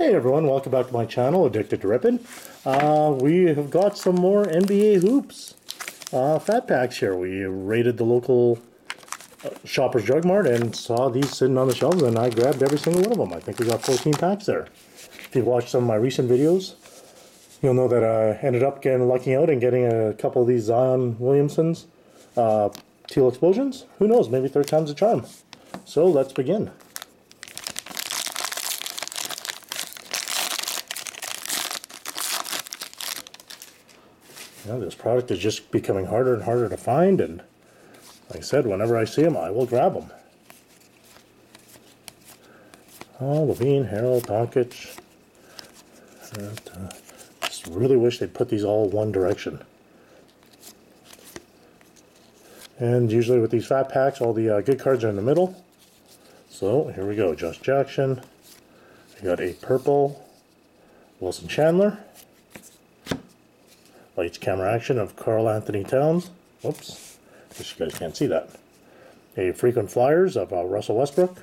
Hey everyone, welcome back to my channel, Addicted to Rippin'. Uh, we have got some more NBA hoops uh, fat packs here. We raided the local uh, Shoppers Drug Mart and saw these sitting on the shelves and I grabbed every single one of them. I think we got 14 packs there. If you've watched some of my recent videos, you'll know that I ended up getting lucky out and getting a couple of these Zion Williamson's uh, Teal Explosions. Who knows, maybe third time's a charm. So let's begin. This product is just becoming harder and harder to find, and like I said, whenever I see them, I will grab them. Oh, LaVine, Harold, Doncic. Uh, just really wish they'd put these all one direction. And usually with these fat packs, all the uh, good cards are in the middle. So here we go. Josh Jackson. We got a purple Wilson Chandler. Lights camera action of Karl-Anthony Towns. Whoops. Guess you guys can't see that. A frequent flyers of uh, Russell Westbrook.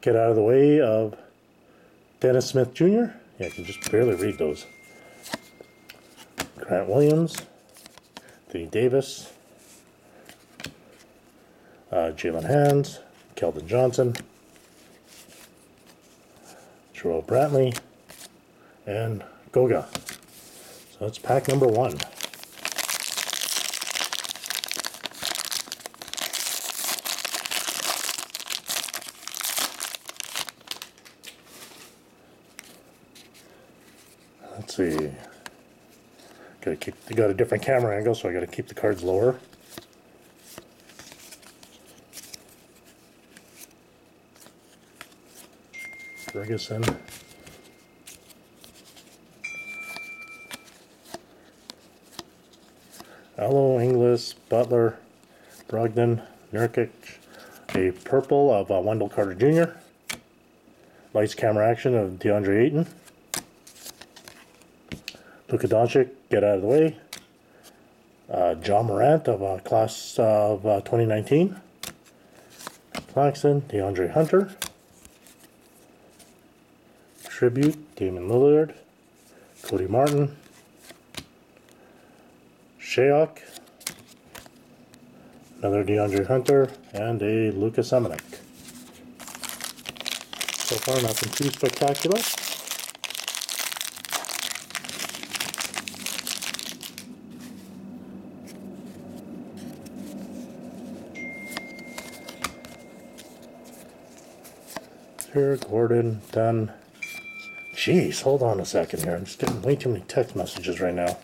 Get out of the way of Dennis Smith Jr. Yeah, I can just barely read those. Grant Williams. The Davis. Uh, Jaylen Hands. Keldon Johnson. Jarrell Brantley. And Goga. So that's pack number one. Let's see. Gotta keep. Got a different camera angle, so I got to keep the cards lower. Ferguson. Butler, Brogdon, Nurkic, a purple of uh, Wendell Carter Jr., lights camera action of DeAndre Ayton, Luka Doncic, get out of the way, uh, Ja Morant of uh, class of uh, 2019, Claxton, DeAndre Hunter, Tribute, Damian Lillard, Cody Martin, Shayok, another DeAndre Hunter, and a Luka Samanic. So far, nothing too spectacular. Here, Gordon, done. Jeez, hold on a second here. I'm just getting way too many text messages right now.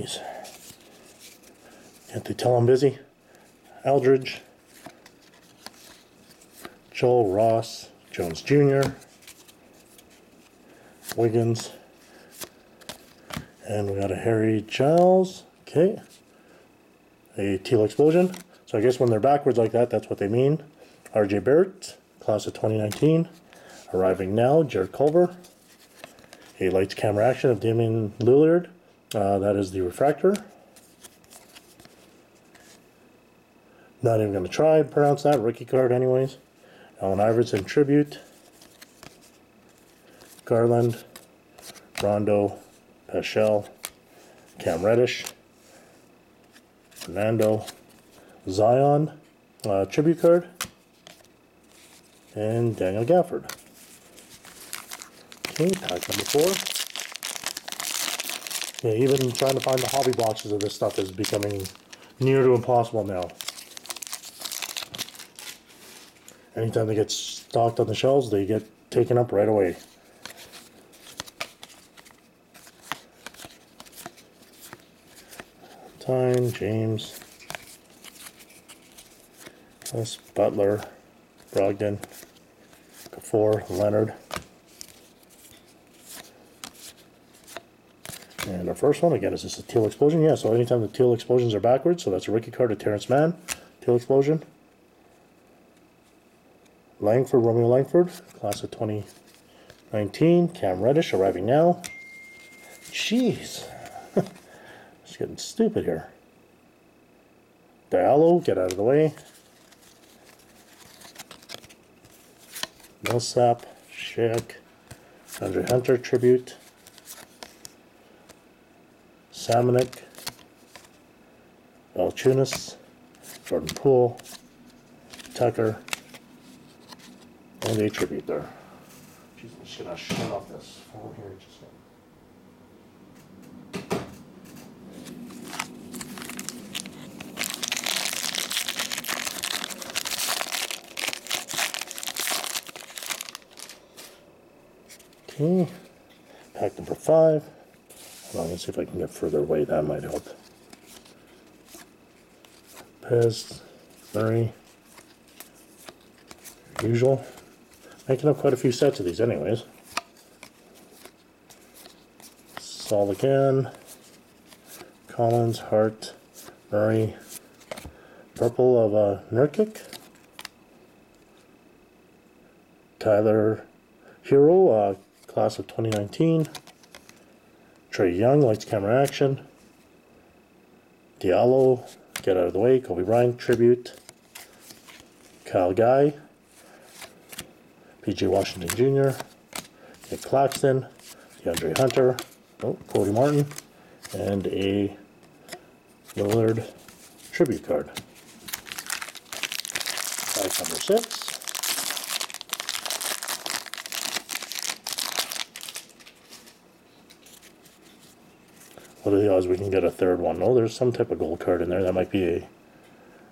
Jeez. Can't they tell I'm busy? Aldridge, Joel Ross, Jones Jr., Wiggins, and we got a Harry Giles. Okay. A teal explosion. So I guess when they're backwards like that, that's what they mean. RJ Barrett, class of 2019. Arriving now, Jarrett Culver. A lights camera action of Damian Lillard. Uh, that is the refractor. Not even going to try and pronounce that. Rookie card anyways. Allen Iverson Tribute. Garland. Rondo. Paschall. Cam Reddish. Fernando. Zion. Uh, tribute card. And Daniel Gafford. Okay, pack number four. Yeah, even trying to find the hobby boxes of this stuff is becoming near to impossible now. Anytime they get stocked on the shelves, they get taken up right away. Time, James, Wes Butler, Brogdon, Kafour, Leonard. And our first one, again, is this a teal explosion? Yeah, so anytime the teal explosions are backwards, so that's a rookie card of Terance Mann, teal explosion. Langford, Romeo Langford, class of 2019. Cam Reddish arriving now. Jeez. it's getting stupid here. Diallo, get out of the way. Millsap, Shaq, Andre Hunter tribute. Samanic, Valanciunas, Jordan Poole, Tucker, and a tribute there. Jeez, I'm just gonna shut off this phone here just. Okay, pack number five. On, let's see if I can get further away. That might help. Pez, Murray, usual. Making up quite a few sets of these, anyways. Saul again. Collins, Hart, Murray. Purple of uh, Nurkic. Tyler Herro, uh, class of 2019. Trae Young, lights, camera, action. Diallo, get out of the way. Kobe Bryant, tribute. Kyle Guy. PJ Washington Jr. Nick Claxton. DeAndre Hunter. Oh, Cody Martin. And a Lillard tribute card. Pack number six. What are the odds we can get a third one? Oh, there's some type of gold card in there. That might be a,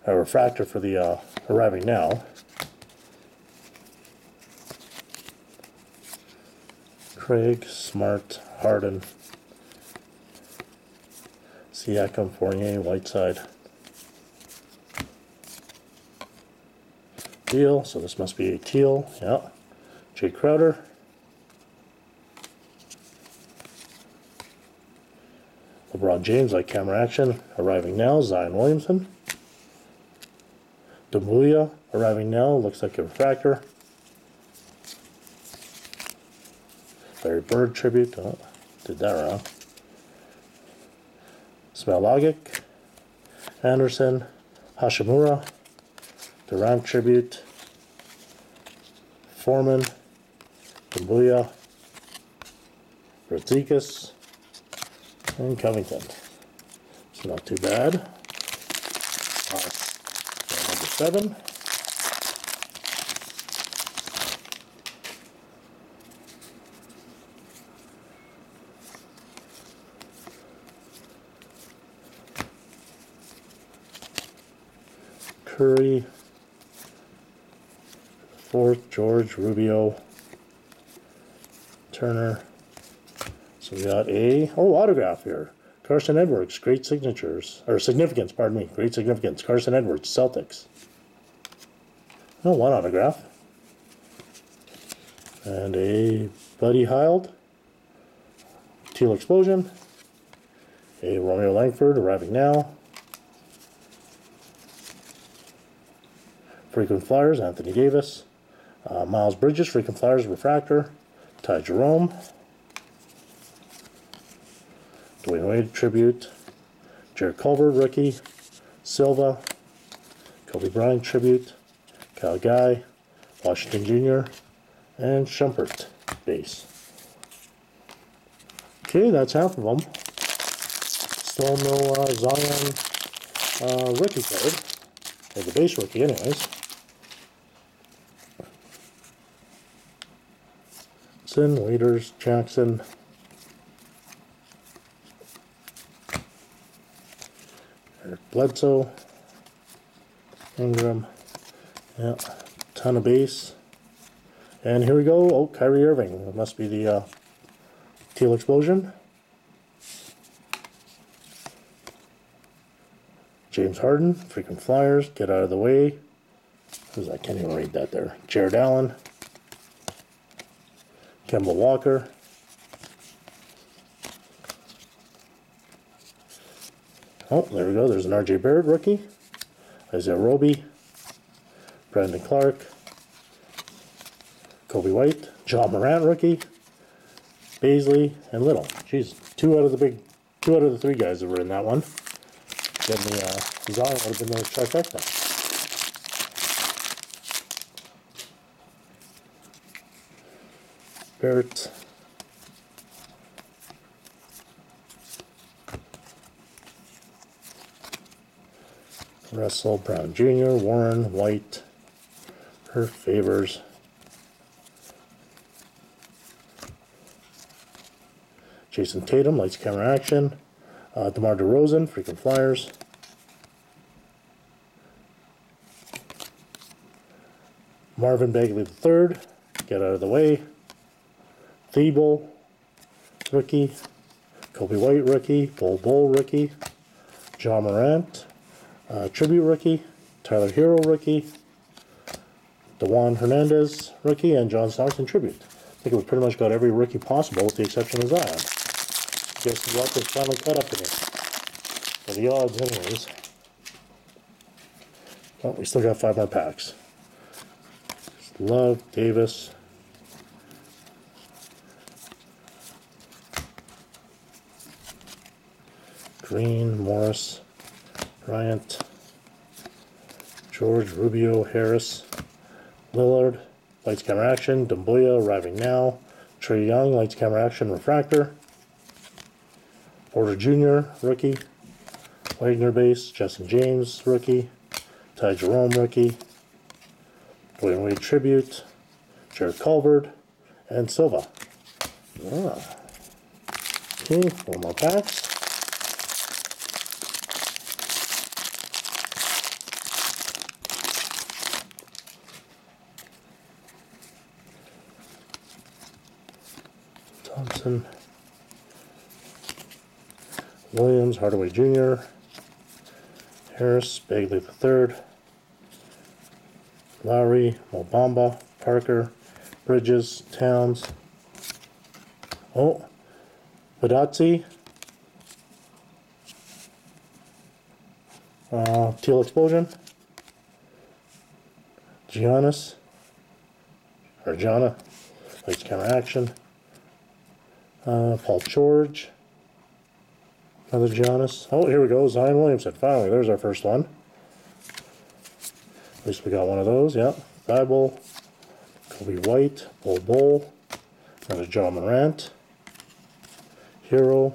a refractor for the uh, arriving now. Craig, Smart, Harden, Siakam, Fournier, Whiteside. Deal, so this must be a teal, yeah. Jae Crowder. LeBron James, like camera action, arriving now. Zion Williamson. Demulia, arriving now, looks like a refractor. Larry Bird tribute, oh, did that wrong. Smellogic, Anderson, Hachimura, Durant tribute, Foreman, Demulia, Radzikas, and Covington. It's not too bad. Uh, number seven. Curry. Fourth, George Rubio. Turner. So we got a oh autograph here. Carson Edwards, great signatures or significance, pardon me, great significance. Carson Edwards, Celtics. Oh, one autograph. And a Buddy Hield, Teal Explosion. A Romeo Langford arriving now. Frequent Flyers, Anthony Davis. Uh, Miles Bridges, Frequent Flyers, Refractor. Ty Jerome. Dwyane Wade tribute, Jarrett Culver rookie, Silva, Kobe Bryant tribute, Kyle Guy, Washington Jr., and Shumpert base. Okay, that's half of them. Still no uh, Zion uh, rookie card, or the base rookie, anyways. Sin, Waiters, Jackson, Bledsoe, Ingram, yeah, ton of base. And here we go, oh, Kyrie Irving. It must be the uh, Teal Explosion. James Harden, freaking Flyers, get out of the way. Who's I can't even read that there. Jarrett Allen, Kemba Walker, Oh, there we go. There's an RJ Barrett rookie. Isaiah Roby. Brandon Clarke. Coby White. John Morant rookie. Bazley and Little. Jeez, two out of the big, two out of the three guys that were in that one. Getting the uh, Zion would have been the trifecta. Barrett. Russell, Brown Jr., Warren, White, her favors. Jayson Tatum, lights, camera, action. Uh, DeMar DeRozan, freaking Flyers. Marvin Bagley III, get out of the way. Thybulle, rookie. Coby White, rookie. Bol Bol, rookie. John Morant, uh, tribute rookie. Tyler Herro, rookie. Dewan Hernandez, rookie. And John Stockton, tribute. I think we've pretty much got every rookie possible with the exception of Zion. Guess luck is finally caught up in it. For the odds, anyways. Oh, we still got five more packs. Love, Davis. Green, Morris, Bryant, George, Rubio, Harris, Lillard, lights, camera, action, Dumbuya arriving now, Trae Young, lights, camera, action, refractor, Porter Jr., rookie, Wagner base, Justin James, rookie, Ty Jerome, rookie, Dwyane Wade tribute, Jarrett Culver, and Silva. Ah. Okay, four more packs. Thompson, Williams, Hardaway Jr., Harris, Bagley III, Lowry, Mobamba, Parker, Bridges, Towns. Oh, Bitadze. Uh, Teal Explosion. Giannis. Or Gianna. Lights camera action. Uh, Paul George. Another Giannis. Oh, here we go. Zion Williamson. Finally, there's our first one. At least we got one of those, yeah. Bible, Coby White, Bol Bol, another John Morant, Herro,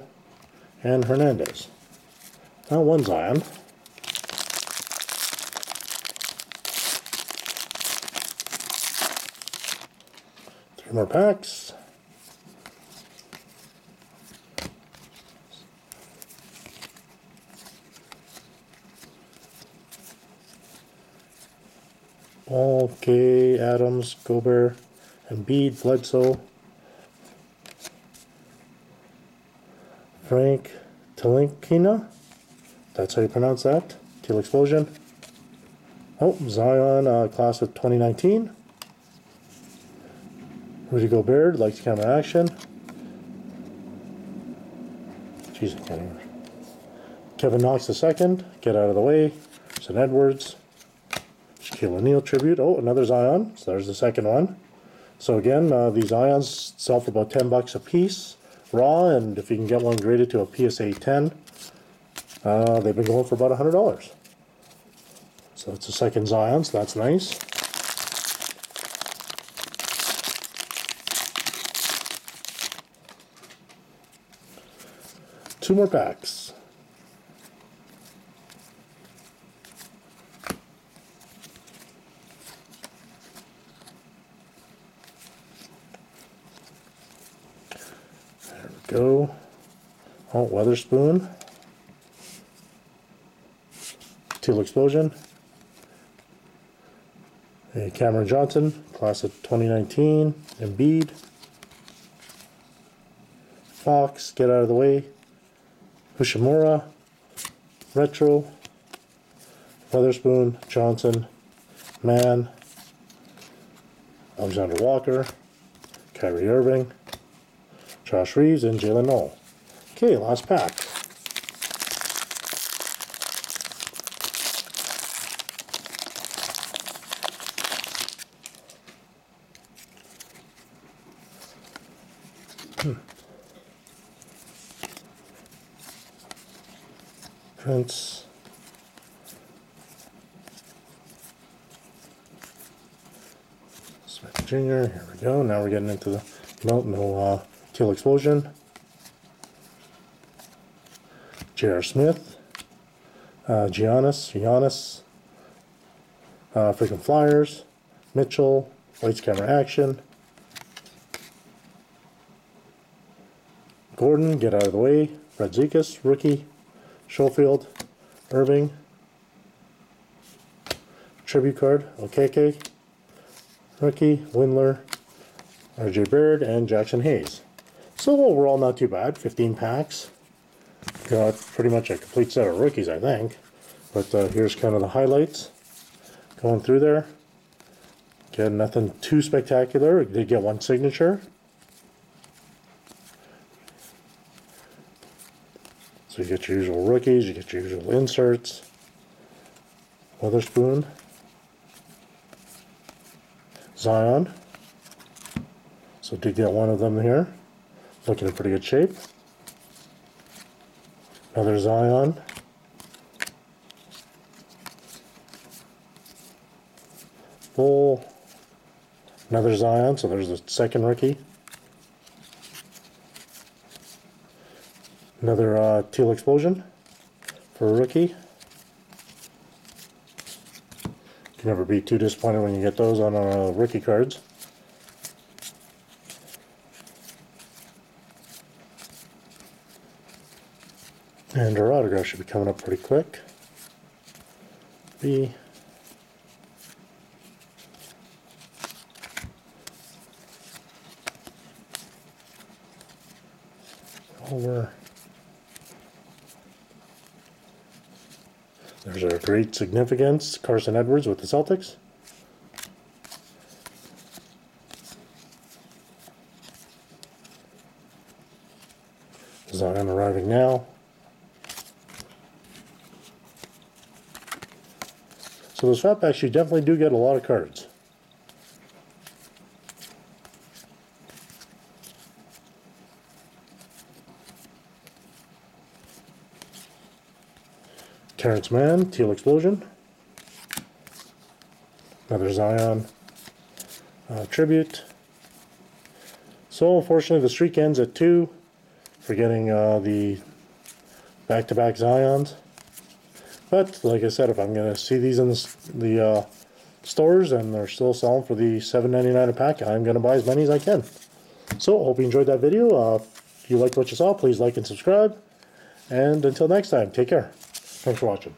and Hernandez. Now one Zion. Three more packs. Gay, Adams, Gobert, Embiid, Bledsoe, Frank Telinkina. That's how you pronounce that. Teal Explosion. Oh, Zion, uh, class of 2019. Rudy Gobert, likes camera action. Jeez, I can't even. Kevin Knox the second, get out of the way. St. Edwards. Shaquille O'Neal tribute. Oh, another Zion. So there's the second one. So again, uh, these Zions sell for about 10 bucks a piece raw, and if you can get one graded to a PSA 10, uh, they've been going for about $100. So it's a second Zion, so that's nice. Two more packs. Go. Oh, Weatherspoon. Teal Explosion. Cameron Johnson, class of 2019. Embiid. Fox, get out of the way. Hachimura. Retro. Weatherspoon, Johnson, Mann, Alexander Walker, Kyrie Irving, Josh Reaves and Jalen Knoll. Okay, last pack. Hmm. Prince. Smith Jr. Here we go. Now we're getting into the no, Noah. uh, Teal Explosion. J.R. Smith, uh, Giannis, Giannis, uh, freaking Flyers, Mitchell, Lights Camera Action, Gordon, get out of the way, Red Zekas, rookie, Schofield, Irving, tribute card, OKK, rookie, Windler, RJ Baird, and Jaxson Hayes. So overall, not too bad. 15 packs. Got pretty much a complete set of rookies, I think. But uh, here's kind of the highlights. Going through there. Again, nothing too spectacular. Did get one signature. So you get your usual rookies, you get your usual inserts. Weatherspoon. Zion. So did get one of them here. Looking in pretty good shape. Another Zion. Full. Another Zion, so there's the second rookie. Another uh, Teal Explosion for a rookie. Can never be too disappointed when you get those on uh, rookie cards. And our autograph should be coming up pretty quick. B. Over. There's our great significance, Carson Edwards with the Celtics. Zion arriving now. So the fat packs, you definitely do get a lot of cards. Terance Mann, Teal Explosion. Another Zion uh, tribute. So unfortunately the streak ends at two for getting uh, the back-to-back Zions. But like I said, if I'm going to see these in the, the uh, stores and they're still selling for the $7.99 a pack, I'm going to buy as many as I can. So hope you enjoyed that video. Uh, if you liked what you saw, please like and subscribe. And until next time, take care. Thanks for watching.